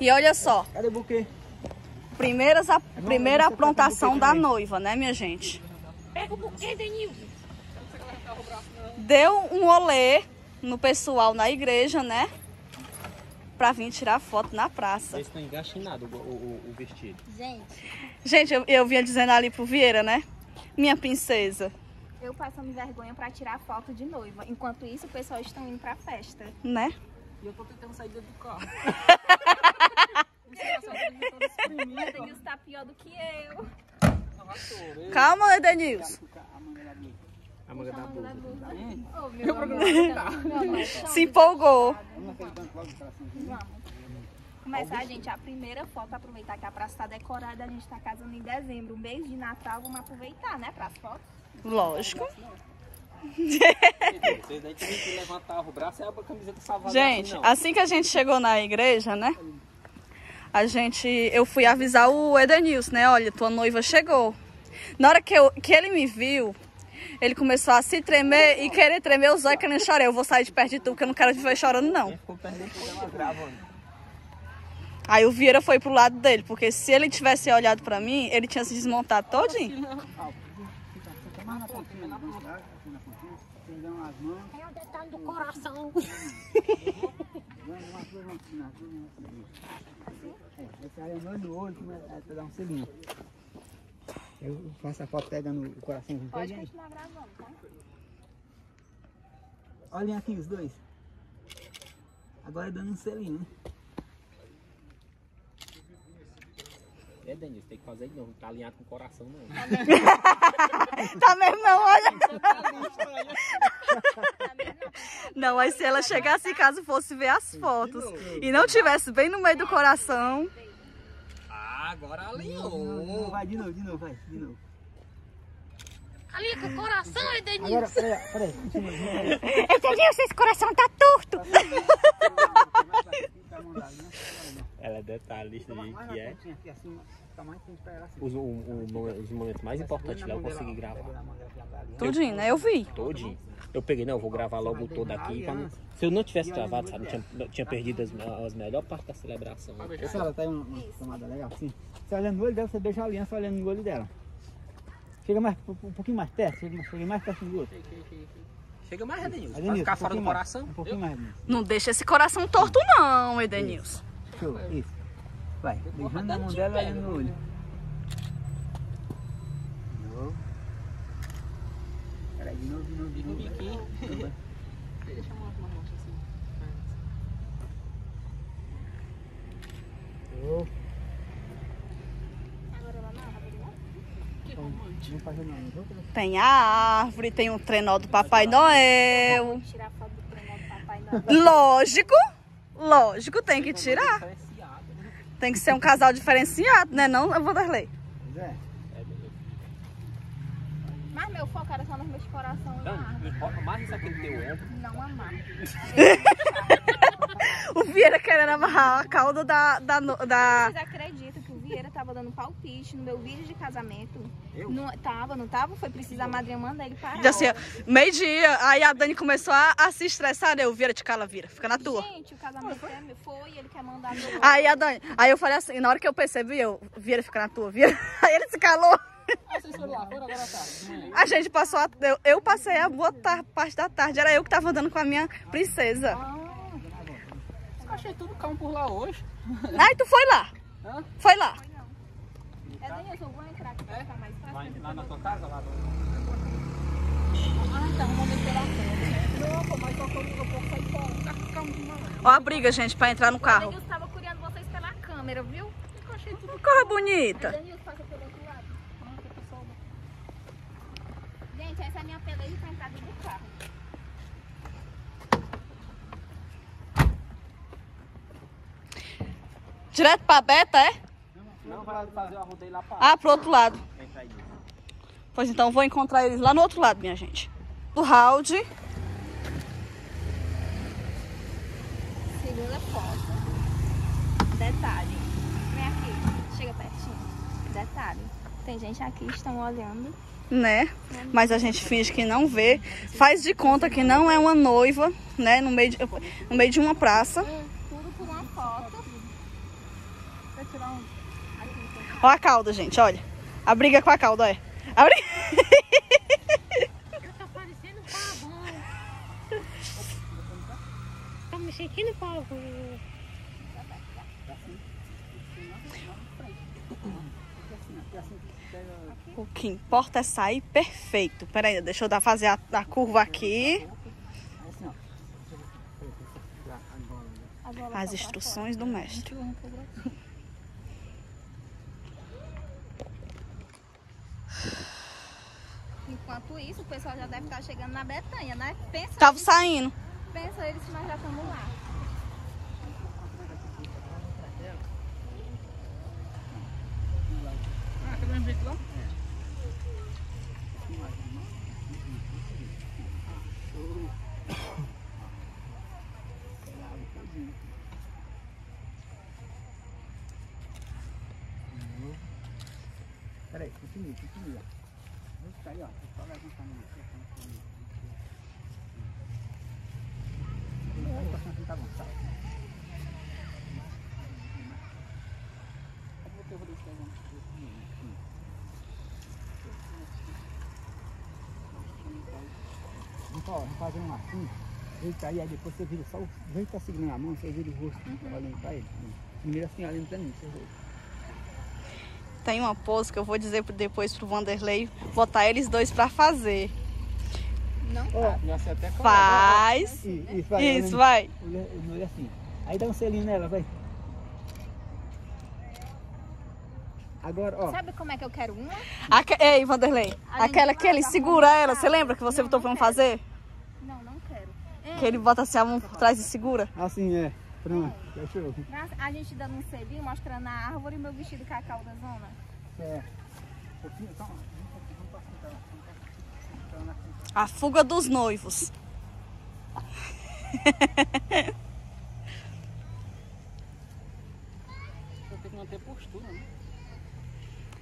E olha só, Cadê o buquê? primeiras a, primeira tá aprontação da também. noiva, né, minha gente? Pega o buquê, Denilson. Deu um olê no pessoal na igreja, né? Pra vir tirar foto na praça. Eles estão engaxinados o, o, o vestido. Gente, Gente, eu, eu vinha dizendo ali pro Vieira, né? Minha princesa, eu passando vergonha pra tirar foto de noiva. Enquanto isso, o pessoal estão indo pra festa. né? E eu tô tentando sair dentro do carro. O Denilson tá pior do que eu. Calma, Edenilson. A manga da blusa. Meu Se empolgou. Vamos. Começar, gente, a primeira foto, aproveitar que a praça tá decorada, a gente tá casando em dezembro, um mês de Natal, vamos aproveitar, né, pras fotos. Lógico. Vocês daí também que levantar o braço é a camiseta salvada. Gente, assim, assim que a gente chegou na igreja, né? A gente, eu fui avisar o Edenilson, né? Olha, tua noiva chegou. Na hora que, eu, que ele me viu, ele começou a se tremer e querer tremer os olhos querendo chorar. Eu vou sair de perto de tu, porque eu não quero te ver chorando, não. Aí o Vieira foi pro lado dele, porque se ele tivesse olhado pra mim, ele tinha se desmontado todinho. Mais na pontinha, na pontinha, aqui na pontinha. Pegando as mãos, É o detalhe do coração. umas esse aí é olho no olho, começa a dar um selinho. Eu faço a foto pegando o coraçãozinho Pode continuar gravando, tá? Olhem aqui os dois. Agora dando um selinho, né? É, Denise, tem que fazer de novo. Não tá alinhado com o coração, não. Tá mesmo não, olha. Não, mas se ela chegasse em casa e fosse ver as fotos e não tivesse bem no meio do coração, Ah, agora alinhou. vai de novo, de novo, vai, de novo. Ali com o coração, Edenilson. Agora, peraí, peraí. Edenilson, esse coração tá torto. Ela é detalhista de Mais que na é. pontinha aqui, assim, tá mais tem que pegar assim. Os, o- o- o- os momentos mais importantes lá eu consegui gravar. Tudinho, né? Eu vi. Todinho. Eu peguei, não, eu vou gravar logo todo aqui. não- Se eu não tivesse gravado, sabe, tinha, tinha perdido as, as melhores partes da celebração. Essa ela tá aí uma, uma tomada legal, sim. Você olhando no olho dela, você beija a aliança olhando no olho dela. Chega mais, um pouquinho mais perto, chega, chega mais perto do outro. Chega mais, Adenilson. Vai Adenilson, ficar um fora do mais, coração. Um pouquinho mais, Adenilson. Não deixa esse coração torto não, Edenilson. Show, isso. Vai, beijando a mão dela e olhando no olho. De novo. Peraí, de novo, de novo, de novo. Vai. Show. Não fazer não, não vou ter- Tem a árvore, tem um trenó do Papai Noel. Tirar foto do trenó do Papai Noel. Lógico, lógico, tem que tirar. Tem que ser um casal diferenciado, né não, Vanderlei? Pois é. Mas meu foco era só nos meus na Então, árvore. enfoca mais isso aqui no teu ombro. Não amar. O Vieira querendo amarrar a cauda da... da, da... Vocês acreditam que o Vieira tava dando palpite no meu vídeo de casamento? Eu? Não, tava, não tava? Foi preciso a madrinha mandar ele parar. de assim, ó, meio-dia, aí a Dani começou a, a se estressar, né? O Vieira te cala, vira, fica na tua. Gente, o casamento é meu, foi, ele quer mandar meu Aí a Dani, aí eu falei assim, na hora que eu percebi, eu, Vieira fica na tua, Vieira. Aí ele se calou. Ah, de. A gente passou, a, eu, eu passei a boa tar- parte da tarde, era eu que tava andando com a minha princesa. Eu achei tudo calmo por lá hoje. Aí tu foi lá, Hã? foi lá. Eu vou entrar aqui pra ficar mais fácil. Vai lá na tua casa, lá do... Ah, tá arrumando ele pela frente. Não, pô, mas só quando eu vou sair fora. Tá calmo demais. Ó a briga, gente, pra entrar no carro. Tava curiando vocês pela câmera, viu? Eu achei tudo Corra bonita. Denilson, passa pelo outro lado. Que pessoal. Gente, essa é a minha peleja pra entrar dentro do carro. Direto pra Beta, é? Não, vai fazer o arrodeio lá pra Ah, pro outro lado. Pois então, vou encontrar eles lá no outro lado, minha gente. Do round. Segunda foto. Detalhe. Vem aqui. Chega pertinho. Detalhe. Tem gente aqui que estão olhando. né? Mas a gente finge que não vê. Faz de conta que não é uma noiva, né? No meio de, no meio de uma praça. Tudo por uma foto. tirar um. Olha a cauda, gente, olha. A briga com a cauda, olha. A briga... Tá parecendo pavão. Tá me sentindo pavão. O que importa é sair perfeito. Peraí, deixa eu dar, fazer a, a curva aqui. As instruções do mestre. Enquanto isso, o pessoal já deve estar chegando na Betanha, né? Pensa, Tava saindo. pensa eles se nós já estamos lá? Peraí, continua, continua. Ficar aí, ó. Só no Assim tá tá. Eu vou assim. Eita, aí, aí depois você vira só o. Vem tá segurando a mão, você vira o rosto olhando pra ele. Primeiro assim, olhando pra mim, você vê. Tem uma pose que eu vou dizer depois pro Vanderlei botar eles dois pra fazer. Não até Faz. i- isso, vai. Isso, assim. Aí dá um selinho nela, vai. Agora, ó. Sabe como é que eu quero uma? Aque... Ei, Vanderlei. A Aquela que ele segura ela. Você lembra que você botou pra fazer? Não, não quero. Que ele bota assim a mão por trás e segura? Assim, é. Pronto, A gente dando um selinho, mostrando a árvore e meu vestido cacau da zona. Um pouquinho, calma. Vamos passar então. A fuga dos noivos. Eu tenho que manter postura, né?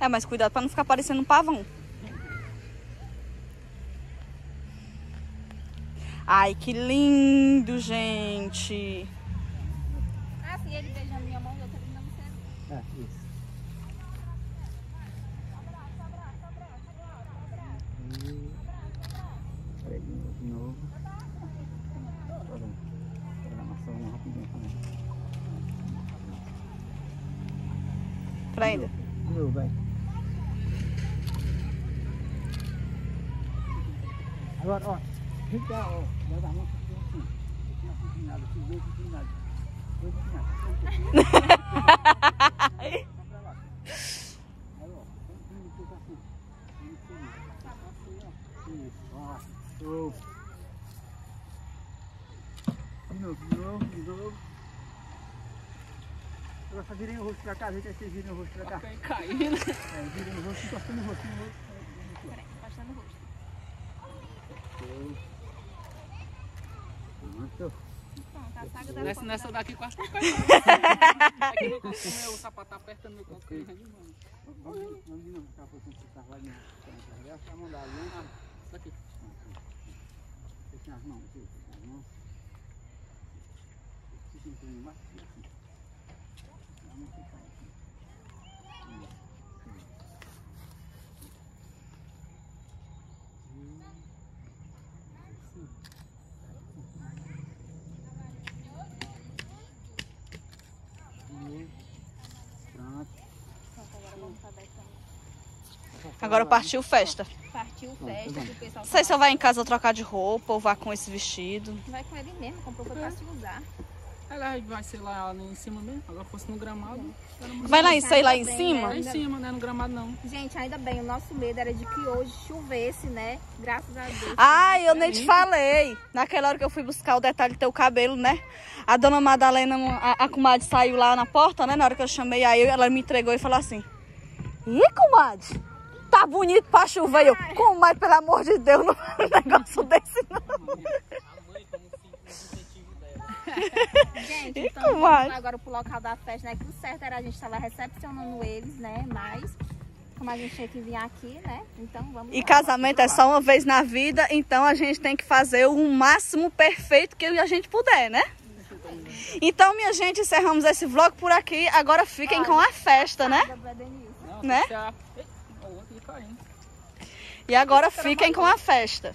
É, mas cuidado pra não ficar parecendo um pavão. Ai, que lindo, gente. Ah, sim, ele beijando minha mão e eu tô dando É, isso. Peraí, de novo. Peraí. Uma rapidinho também. Pra ainda. Novo, vai. Agora, ó. Fica, ó. Leva a mão assim. Assim, assim, inclinado. Assim, dois inclinados. Dois inclinados. Assim. Assim. Show. De novo, de novo, de novo. Agora só virem o rosto pra cá, veja aí vocês virem o rosto pra cá. Caindo. É, virem o rosto, encostando o rosto no rosto. Peraí, encostando o rosto. Pronto. Nessa, nessa da- daqui quase não não. Aqui no o sapato aperta no meu calcanhar demais. Vamos, vamos é e assim. Fica assim. Isso. Isso. Pronto. Pronto, agora vamos pra Betanha. Agora partiu festa. Partiu festa, que o pessoal Não sei se eu vai em casa trocar de roupa ou vá com esse vestido. vai com ele mesmo, comprou foi pra se usar. Ela vai ser lá em cima mesmo. Agora fosse no gramado. Vai lá em, sei lá em Bem, cima? Lá em cima, né? No gramado não. Gente, ainda bem, o nosso medo era de que hoje chovesse, né? Graças a Deus. Ai, eu nem te falei. Naquela hora que eu fui buscar o detalhe do teu cabelo, né? A dona Madalena, a, a comadre saiu lá na porta, né? Na hora que eu chamei, aí ela me entregou e falou assim: Ih, comadre, tá bonito pra chover. Eu, comadre, pelo amor de Deus, não é um negócio desse, não. Gente, E então como vamos vai? agora pro local da festa, né? Que o certo era a gente estar lá recepcionando eles, né? Mas, como a gente tinha que vir aqui, né? Então vamos E lá. casamento é só uma vez na vida, então a gente tem que fazer o máximo perfeito que a gente puder, né? Então, minha gente, encerramos esse vlog por aqui. Agora fiquem com a festa, né? Não, Né? tem que ser a- Ei, o outro de carinho. E agora fiquem com a festa.